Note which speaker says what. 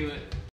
Speaker 1: See what